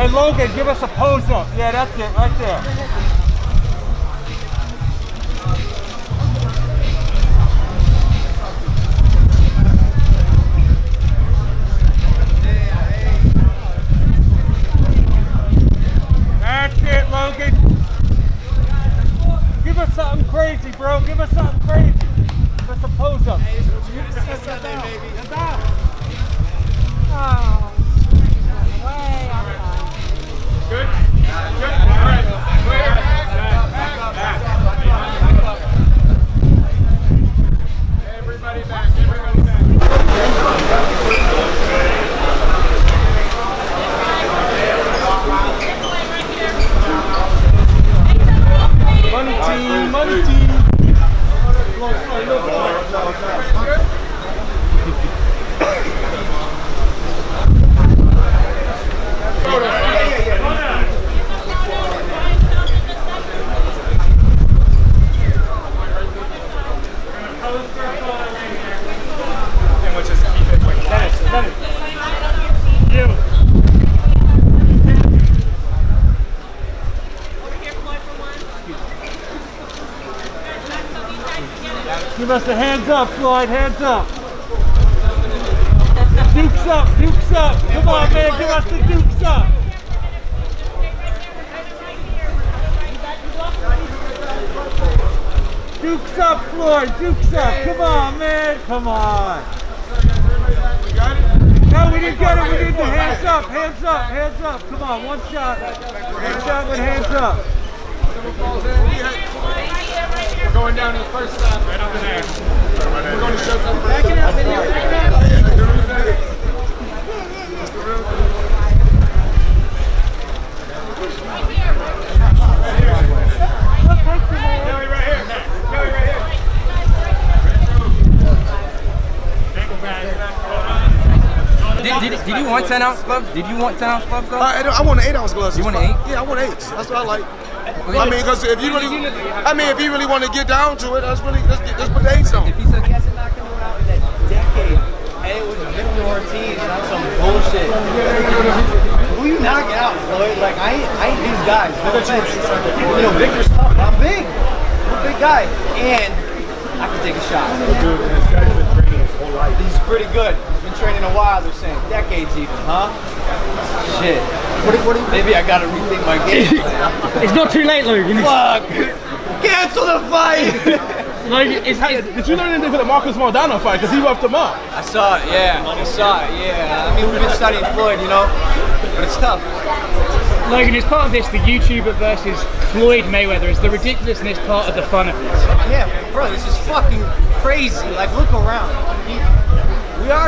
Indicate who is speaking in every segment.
Speaker 1: Hey Logan, give us a pose up. Yeah, that's it, right there. That's it, Logan. Give us something crazy, bro. Give us something crazy. Give us a pose up. Get down. Get down.
Speaker 2: Oh.
Speaker 3: Good? Good? All right. Clear. Everybody back. Everybody back. Money team, money team. And we'll just keep it like that.
Speaker 1: Give us the hands up, Floyd. Hands up. Dukes up. Dukes up. Come on, man. Give us the dukes up. Dukes up, Floyd. Dukes up. Come on, man. Come on. No, we didn't get it. We need the hands up. Hands up. Hands up. Come on. One shot. One shot with hands up.
Speaker 3: We're going down to the first stop. Right over there. We're going to show some Back it up, video. Back it up. Kelly right here. Kelly right here.
Speaker 4: Did, did, did you want 10 ounce gloves? Did you want 10 ounce gloves though?
Speaker 5: I, I want an eight ounce gloves.
Speaker 4: You want eight?
Speaker 5: Yeah, I want eights. That's what I like. I mean, because if you really, I mean, if you really want to get down to it, that's really let's, get, let's put the eights on.
Speaker 4: If he said,
Speaker 6: hasn't knocked anyone out in a decade. And it was Victor Ortiz, not some bullshit. Who you knock out, Floyd? Like, I ain't, I ain't these guys. No offense. You know, Victor's tough, I'm big. I'm a big guy. And I can take a shot. He's pretty good. He's been training a while, they're saying. Decades even, huh? Shit. What, do- what, do- maybe I gotta rethink my game.
Speaker 7: It's not too late, Logan.
Speaker 6: Fuck! Cancel the fight!
Speaker 7: Logan, it's, it's,
Speaker 8: Did you learn anything from the Marcos Maidana fight? Because he roughed him up.
Speaker 6: I saw it, yeah. I saw it, yeah. I mean, we've been studying Floyd, you know, but it's tough.
Speaker 7: Logan, as part of this, the YouTuber versus Floyd Mayweather is the ridiculousness part of the fun of this.
Speaker 6: Yeah, bro, this is fucking crazy. Like, look around.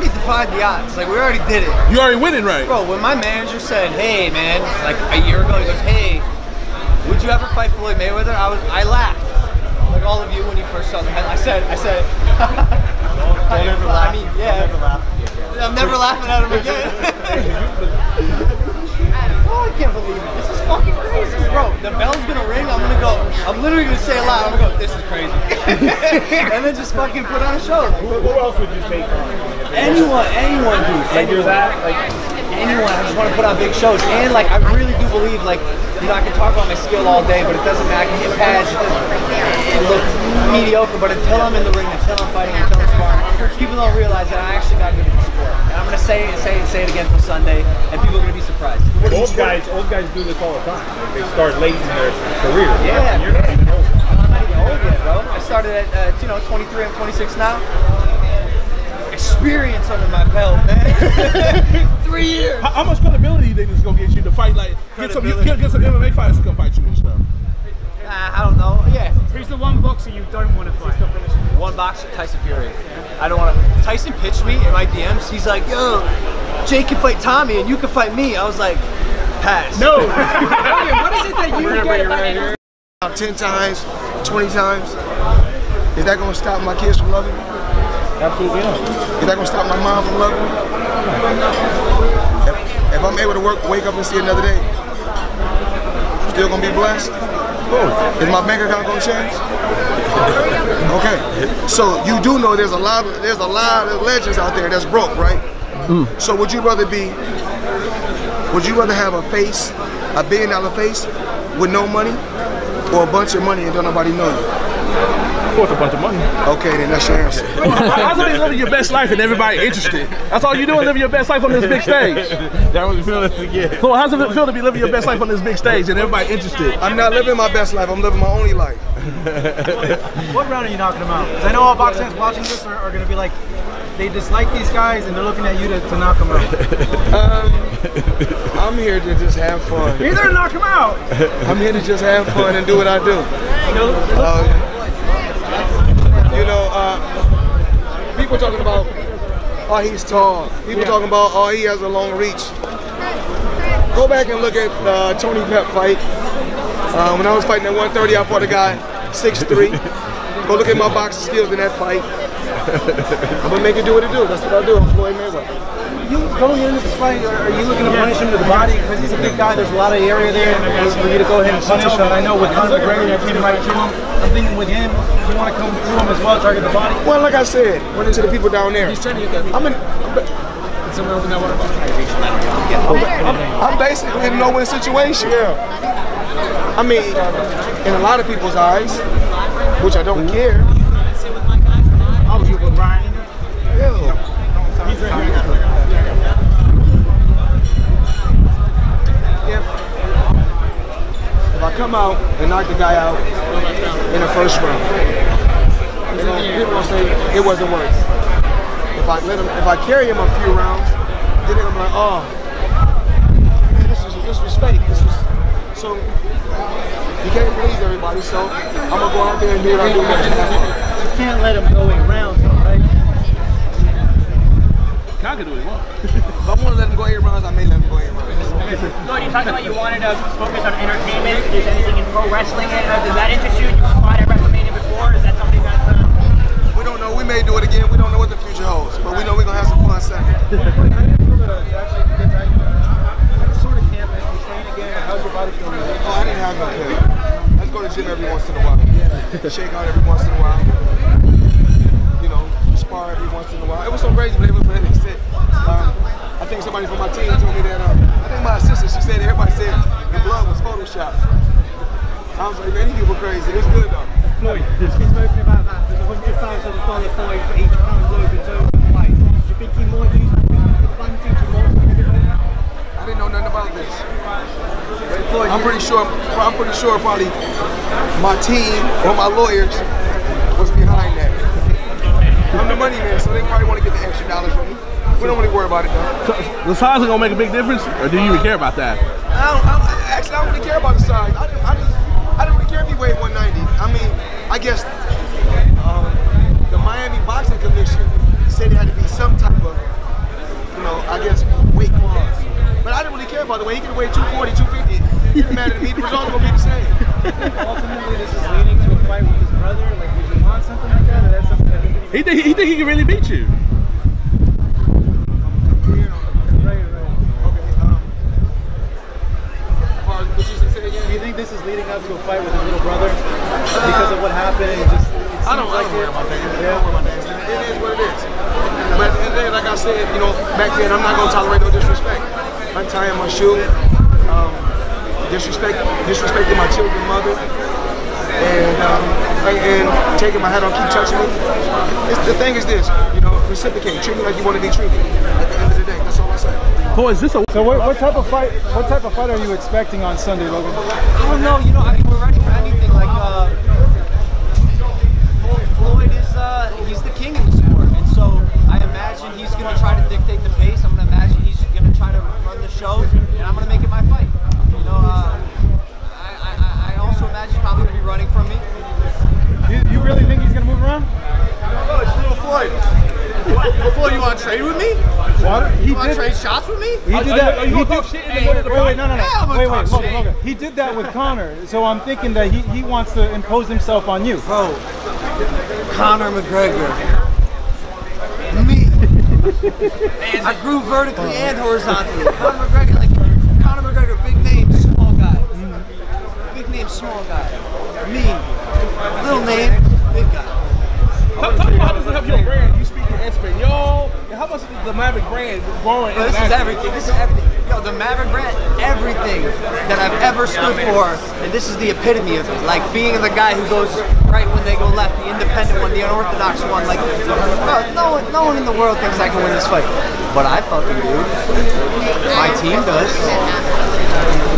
Speaker 6: We already defied the odds. Like, we already did it.
Speaker 8: You already winning, right?
Speaker 6: Bro, when my manager said, "Hey, man," like a year ago, he goes, "Hey, would you ever fight Floyd Mayweather?" I was, I laughed, like all of you when you first saw the head. I said, I said, I never laugh. I mean, yeah, never laugh. I'm never laughing at him again. oh, I can't believe it. This is fucking crazy, bro. The bell's gonna ring. I'm gonna go. I'm literally gonna say it loud. I'm gonna go. This is crazy, and then just fucking put on a show. Like,
Speaker 8: Who, who else would you take on?
Speaker 6: Anyone, anyone, dude.
Speaker 8: Like you're that? Like,
Speaker 6: anyone. I just want to put on big shows, and like I really do believe, like you know, I can talk about my skill all day, but it doesn't matter. I can hit pads and look mediocre, but until I'm in the ring, until I'm fighting, until I'm sparring, people don't realize that I actually got good at the sport. And I'm gonna say it, say it, say it again for Sunday, and people are gonna be surprised.
Speaker 8: old guys, old guys do this all the time. Like they start late in their career.
Speaker 6: Yeah,
Speaker 8: You're not even old.
Speaker 6: I'm not even old yet, bro. I started at uh, you know 23. I'm 26 now. I experience under my belt, man. Three years.
Speaker 9: How, how much credibility you think this is gonna get you to fight? Like, get some, get, get some MMA fighters to come fight you and stuff.
Speaker 6: I don't know. Yeah.
Speaker 7: Who's the one boxer you don't want to fight?
Speaker 6: One boxer, Tyson Fury. I don't want to. Tyson pitched me in my DMs. He's like, "Yo, Jake can fight Tommy, and you can fight me." I was like, "Pass."
Speaker 7: No. what is it that you get about it?
Speaker 5: About 10 times, 20 times. Is that gonna stop my kids from loving me?
Speaker 9: Absolutely not.
Speaker 5: Is that gonna stop my mom from loving me? If, if I'm able to work, wake up and see another day, still gonna be blessed? Is my bank account gonna change? Okay. So you do know there's a lot of there's a lot of legends out there that's broke, right? Hmm. So would you rather be would you rather have a face, a billion dollar face with no money, or a bunch of money and don't nobody know you?
Speaker 9: Of course, a bunch of money.
Speaker 5: Okay, then that's your answer.
Speaker 9: How's it living your best life and everybody interested? That's all you doing, living your best life on this big stage.
Speaker 8: That was feeling again.
Speaker 9: So how's it feel to be living your best life on this big stage and everybody interested?
Speaker 5: I'm not living my best life. I'm living my only life.
Speaker 10: What round are you knocking them out? Because I know all boxing fans watching this are, are going to be like, they dislike these guys and they're looking at you to, to knock them out.
Speaker 5: Um, I'm here to just have fun.
Speaker 10: You're there to knock them out.
Speaker 5: I'm here to just have fun and do what I do. You know, uh, people talking about, oh, he's tall. People talking about, oh, he has a long reach. Go back and look at the Tony Pep fight. Uh, when I was fighting at 130, I fought a guy 6'3". Go look at my boxing skills in that fight. I'm gonna make it do what it do. That's what I do. I'm Floyd Mayweather.
Speaker 10: You going into this fight, are you looking to punish him to the body? Because he's a big guy, there's a lot of area there for you to go ahead and punish him. I know with Conor McGregor, you're right to him. I'm thinking with him, you want to come to him as well, target the body.
Speaker 5: Well, like I said, running to the people down there.
Speaker 3: He's trying to get that.
Speaker 5: I'm in.
Speaker 3: Someone open that water bottle?
Speaker 5: I'm basically in a no-win situation. I mean, in a lot of people's eyes, which I don't care.
Speaker 10: I was with Ryan.
Speaker 5: Ew. If, if I come out and knock the guy out in the first round, you know, people gonna say it wasn't worth. it. If I let him, if I carry him a few rounds, then they're gonna be like, oh, man, this is this was fake. This was so. You can't please everybody, so I'm gonna go out there and do what I do best.
Speaker 10: You can't let him go in rounds, though, right?
Speaker 9: Kyle can do what he wants.
Speaker 5: If I want to let him go eight rounds, I may let him go eight rounds.
Speaker 11: Floyd, you talked about you wanted to focus on entertainment. Is anything in pro wrestling? Uh, does that interest you? You fought at WrestleMania before. Is that something that? Uh,
Speaker 5: We don't know. We may do it again. We don't know what the future holds, but we know we're gonna have some fun Sunday.
Speaker 10: Sort of camp and you train again. How's your body feeling?
Speaker 5: Oh, I didn't have no kid. I just go to the gym every once in a while. Shake out every once in a while. You know, spar every once in a while. It was so crazy when they, was, they said, um, think somebody from my team told me that, um, I think my assistant, she said, everybody said the blood was Photoshopped. I was like, man, these people crazy. It's good though.
Speaker 10: Floyd, he's spoken about that. There's a hundred thousand dollar fine for each Logan's over the fight. Do you think he might use the advantage and more something like that?
Speaker 5: I didn't know nothing about this. I'm pretty sure. I'm pretty sure probably my team or my lawyers was behind that. I'm the money man, so they probably want to get the extra dollars from me. We don't really worry about it though.
Speaker 9: So, the size is gonna make a big difference, or do you even care about that?
Speaker 5: I don't, I, actually, I don't really care about the size. I didn't, I didn't, I didn't really care if he weighed 190. I mean, I guess um, the Miami Boxing Commission said it had to be some type of, you know, I guess weight clause. But I didn't really care about the weight. He could weigh 240, 250. It didn't matter to me. The results were gonna be the same.
Speaker 10: Ultimately, this is leading to a fight with his brother. Like, would you want something like that, or that's something that he
Speaker 9: He think he think he can really beat you.
Speaker 10: Right, right.
Speaker 5: Okay. Um, as far as what you said
Speaker 10: Do
Speaker 5: again?
Speaker 10: you think this is leading up to a fight with his little brother because of what happened? And just, it
Speaker 5: I don't,
Speaker 10: seems
Speaker 5: I
Speaker 10: like
Speaker 5: don't worry
Speaker 10: it-
Speaker 5: about that. I don't worry about that. It is what it is. But at the end of the day, like I said, you know, back then, I'm not gonna tolerate no disrespect. Untying my shoe, um, disrespect, disrespecting my children, mother, and um, and and taking my hat off, keep touching me. It's, the thing is this, you know, reciprocate, treat me like you want to be treated. At the end of the day, that's all I say.
Speaker 9: So is this a
Speaker 10: So what, what type of fight? What type of fight are you expecting on Sunday, Logan?
Speaker 6: I don't know. You know, I mean, we're ready for anything. Like, uh, Floyd is, uh, he's the king in the sport, and so I imagine imagine he's gonna try to dictate the pace. I'm gonna imagine he's gonna try to run the show, and I'm gonna make it my fight. You know, uh, I, I, I- I also imagine he's probably gonna be running from me.
Speaker 10: You, you really think he's gonna move around?
Speaker 5: Oh, it's Little Floyd. Little Floyd, you want to trade with me?
Speaker 10: What? He
Speaker 5: You want to trade shots with me?
Speaker 10: He did that. he did,
Speaker 5: talk shit in the middle of the
Speaker 10: wait, wait, no, no, no.
Speaker 5: Yeah,
Speaker 10: wait, wait, Logan,
Speaker 5: shit.
Speaker 10: He did that with Conor, so I'm thinking that he, he wants to impose himself on you.
Speaker 6: Bro, Conor McGregor. I grew vertically and horizontally. Conor McGregor, like Conor McGregor, big name, small guy. Big name, small guy. Me, little name, big guy.
Speaker 9: Talk, talk about how does it help your brand? You speak in Espanol. How much is the Maverick brand growing?
Speaker 6: But this is everything. This is everything. Yo, the Maverick brand, everything that I've ever stood for, and this is the epitome of it. Like being the guy who goes right when they go left, the independent one, the unorthodox one. Like, bro, no no one in the world thinks I can win this fight, but I fucking do. My team does.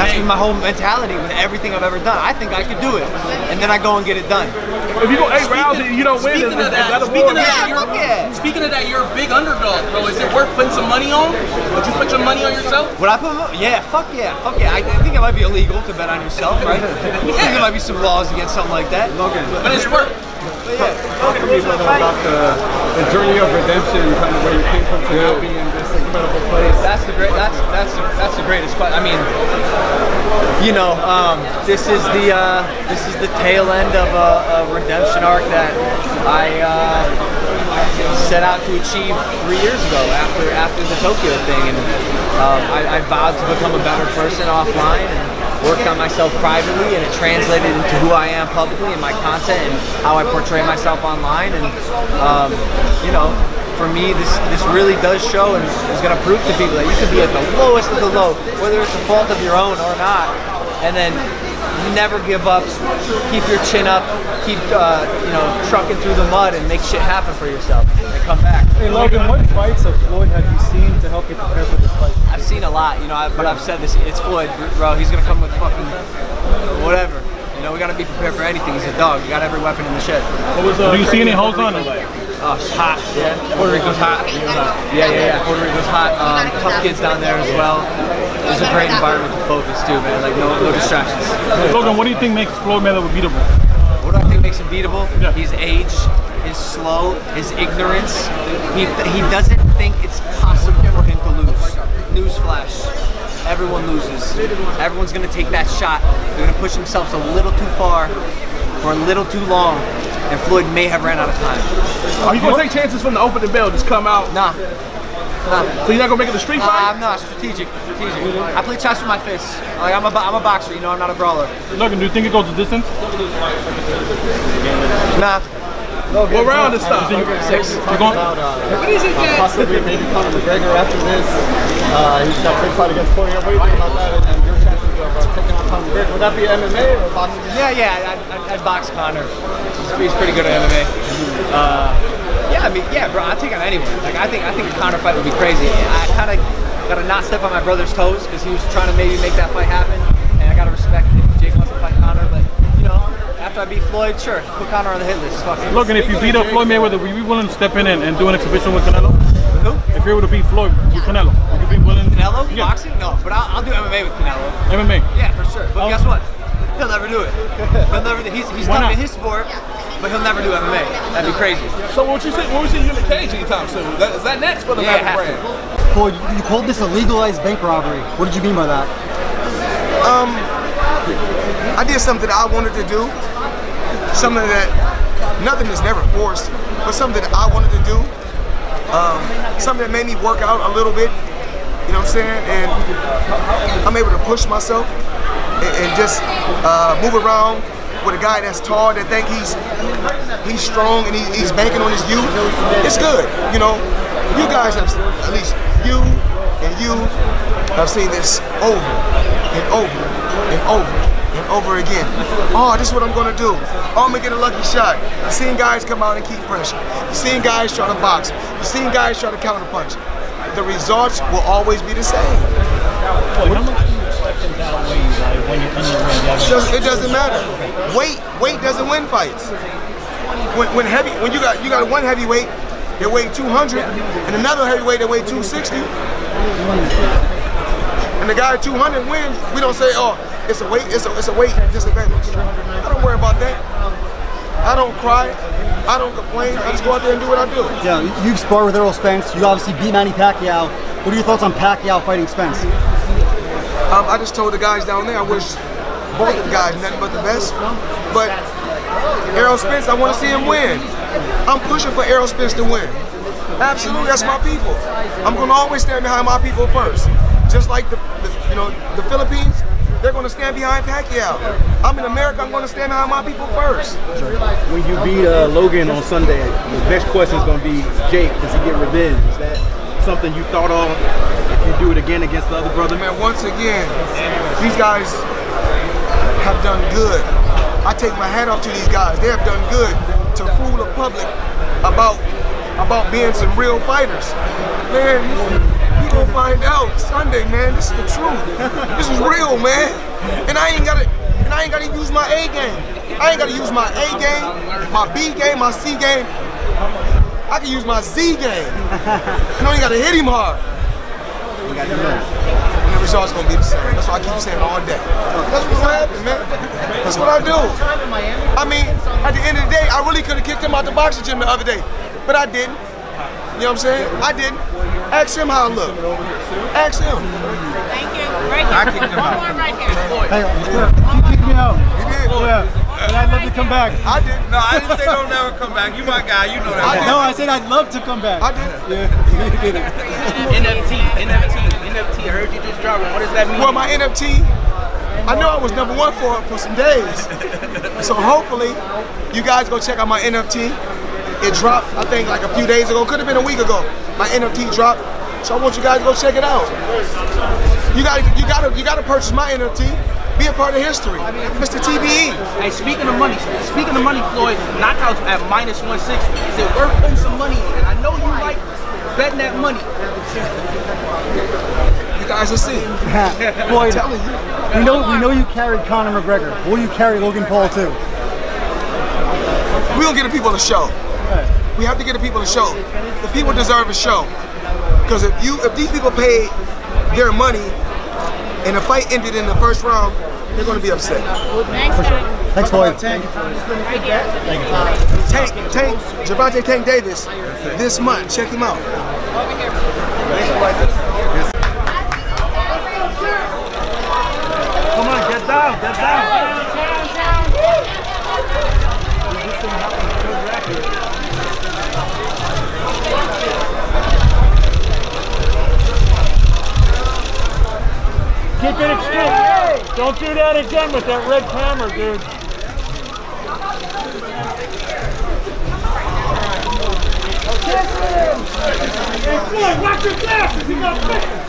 Speaker 6: That's been my whole mentality with everything I've ever done. I think I could do it, and then I go and get it done.
Speaker 9: If you go eight rounds and you don't win, is,
Speaker 4: Speaking
Speaker 9: is
Speaker 4: of that,
Speaker 9: that a
Speaker 4: speaking
Speaker 9: war?
Speaker 4: of that,
Speaker 6: Yeah,
Speaker 4: you're,
Speaker 6: yeah.
Speaker 4: speaking of that, you're a big underdog, bro. Is it worth putting some money on? Would you put your money on yourself?
Speaker 6: Would I put? Yeah, fuck yeah, fuck yeah. I, I think it might be illegal to bet on yourself, right? I think there might be some laws against something like that. Logan,
Speaker 4: But it's worth.
Speaker 6: but yeah.
Speaker 8: Talk to me a little about the, the journey of redemption, kind of where you came from to now being in this incredible.
Speaker 6: That's the great. That's that's that's the greatest. que- I mean, you know, um, this is the uh, this is the tail end of a, a redemption arc that I uh, set out to achieve three years ago after after the Tokyo thing, and um, I, I vowed to become a better person offline and worked on myself privately, and it translated into who I am publicly and my content and how I portray myself online, and um, you know for me, this this really does show and is going to prove to people that you can be at the lowest of the low, whether it's a fault of your own or not, and then never give up, keep your chin up, keep uh, you know trucking through the mud and make shit happen for yourself and come back.
Speaker 10: Hey Logan, what fights of Floyd have you seen to help you prepare for this fight?
Speaker 6: I've seen a lot, you know, I, but I've said this. It's Floyd, bro. He's gonna come with fucking whatever. You know, we gotta be prepared for anything. He's a dog. You got every weapon in the shed.
Speaker 1: Do you see any holes on him?
Speaker 6: Oh, it's hot. Yeah. Puerto Rico's hot. Yeah, yeah, yeah. Puerto Rico's hot. Um, tough kids down there as well. It's a great environment to focus too, man. Like no, no distractions.
Speaker 1: Logan, what do you think makes Floyd Mayweather beatable?
Speaker 6: What do I think makes him beatable? Yeah. His age, his slow, his ignorance. He he doesn't think it's possible for him to lose. Newsflash. Everyone loses. Everyone's gonna take that shot. They're gonna push themselves a little too far for a little too long, and Floyd may have ran out of time.
Speaker 9: Are you gonna take chances from the opening bell? Just come out.
Speaker 6: Nah. Nah.
Speaker 9: So you're not gonna make it a street
Speaker 6: Uh,
Speaker 9: fight?
Speaker 6: I'm not strategic. Strategic. I play chess with my fists. Like I'm a, bo- I'm a boxer. You know, I'm not a brawler.
Speaker 1: Logan, do you think it goes the distance?
Speaker 6: Nah.
Speaker 9: What round is stop?
Speaker 6: Six.
Speaker 1: You're going?
Speaker 8: What is it that? Possibly maybe Conor McGregor after this. Uh, he's got a big fight against Poirier. What do you think about that and, and your chances of uh, taking on Conor McGregor? Would that be MMA or boxing?
Speaker 6: Yeah, yeah. I'd, I'd, I'd box Conor. He's, pretty good at MMA. Uh, yeah, I mean, yeah, bro. I'd take on anyone. Like, I think I think a Conor fight would be crazy. I kind of gotta not step on my brother's toes because he was trying to maybe make that fight happen, and I gotta respect if Jake wants to fight Conor. But you know, after I beat Floyd, sure, put Conor on the hit list. Fuck it.
Speaker 1: Logan, if you beat up Floyd Mayweather, would you be willing to step in and, and do an exhibition with Canelo?
Speaker 6: Who?
Speaker 1: If you're were to beat Floyd with Canelo, would you be willing?
Speaker 6: Canelo?
Speaker 1: Yeah.
Speaker 6: Boxing? No, but I'll, I'll do MMA with Canelo.
Speaker 1: MMA.
Speaker 6: Yeah, for sure. But guess what? He'll never do it. He'll never. He's he's tough
Speaker 1: not?
Speaker 6: in his sport, but he'll never do MMA. That'd be crazy.
Speaker 9: So what you see? What we see you in the cage anytime soon? That, is that next for the
Speaker 6: Yeah, it
Speaker 9: Maverick
Speaker 6: has
Speaker 9: brand?
Speaker 10: Floyd, you called this a legalized bank robbery. What did you mean by that?
Speaker 5: Um, I did something I wanted to do, something that nothing is never forced, but something that I wanted to do, um, something that made me work out a little bit. You know what I'm saying? And I'm able to push myself and, and just uh, move around with a guy that's tall that think he's he's strong and he, he's banking on his youth. It's good, you know. You guys have at least you and you have seen this over and over and over and over again. Oh, this is what I'm gonna do. Oh, I'm gonna get a lucky shot. You've seen guys come out and keep pressure. You've seen guys try to box. You've seen guys try to counter punch. The results will always be the same. It doesn't, it doesn't matter. Weight, weight doesn't win fights. When, when heavy, when you got you got one heavyweight that weighed 200 and another heavyweight that weighed 260. And the guy at 200 wins, we don't say, oh, it's a weight, it's a, it's a weight disadvantage. I don't worry about that. I don't cry. I don't complain. I just go out there and do what I do.
Speaker 10: Yeah, you've sparred with Errol Spence. You obviously beat Manny Pacquiao. What are your thoughts on Pacquiao fighting Spence?
Speaker 5: Um, I just told the guys down there I wish both of the guys nothing but the best. But Errol Spence, I want to see him win. I'm pushing for Errol Spence to win. Absolutely, that's my people. I'm going to always stand behind my people first. Just like the, the you know the Philippines, they're going to stand behind Pacquiao. I'm in America. I'm going to stand behind my people first.
Speaker 8: When you beat uh, Logan on Sunday, the next question is going to be Jake. Does he get revenge? Is that something you thought of do it again against the other brother?
Speaker 5: Man, once again, these guys have done good. I take my hat off to these guys. They have done good to fool the public about about being some real fighters. Man, you gonna find out Sunday, man. This is the truth. This is real, man. And I ain't gotta and I ain't gotta use my A game. I ain't gotta use my A game, my B game, my C game. I can use my Z game. And I ain't gotta hit him hard. And the result's gonna be the same. That's what I keep saying all day. That's what's happening, man. That's what I do. I mean, at the end of the day, I really could have kicked him out the boxing gym the other day, but I didn't. You know what I'm saying? I didn't. Ask him how I look. Ask him.
Speaker 2: Thank you. Right here.
Speaker 5: I kicked him
Speaker 2: One
Speaker 5: out.
Speaker 2: more right here.
Speaker 10: Hey, you kicked me out.
Speaker 5: You did?
Speaker 10: Yeah. But I'd love to come back.
Speaker 5: I did.
Speaker 4: No, I didn't say don't never come back. You my guy. You know that.
Speaker 10: No, I said I'd love to come back.
Speaker 5: I did.
Speaker 10: Yeah, you did it.
Speaker 11: NFT, NFT, NFT. I heard you just dropped. it. What does that mean?
Speaker 5: Well, my NFT, I know I was number one for for some days. So hopefully, you guys go check out my NFT. It dropped, I think, like a few days ago. Could have been a week ago. My NFT dropped. So I want you guys to go check it out. You got to you got to you got to purchase my NFT. Be a part of history, Mr. TBE.
Speaker 11: Hey, speaking of money, speaking of money, Floyd, knockouts at minus 160. Is it worth putting some money in? I know you like betting that money.
Speaker 5: You guys will see.
Speaker 10: Floyd,
Speaker 5: telling you.
Speaker 10: we know we know you carried Conor McGregor. Will you carry Logan Paul too?
Speaker 5: We gonna get the people a show. We have to get the people a show. The people deserve a show. Because if you if these people paid their money and the fight ended in the first round, they're gonna be upset.
Speaker 2: Thanks, guys.
Speaker 10: Thanks, Floyd.
Speaker 5: Tank, Tank, Tank, Gervonta Tank Davis this month. Check him out.
Speaker 1: Come on, get down, get down. It extreme. Don't do that again with that red camera, dude. Hey, Floyd, watch your glasses. You got pictures.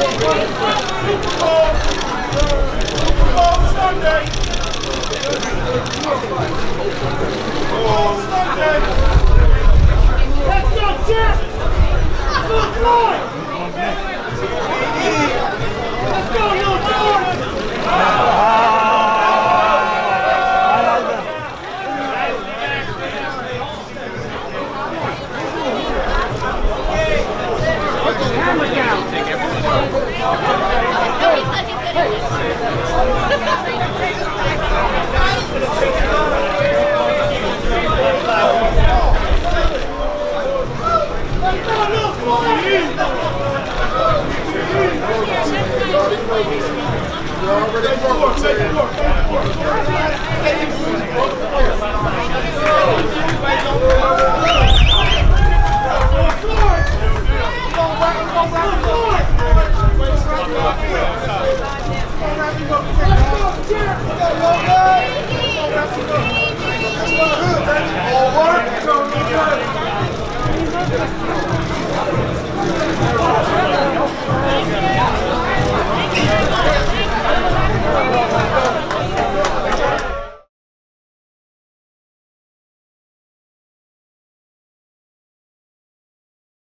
Speaker 1: Let's All work, so we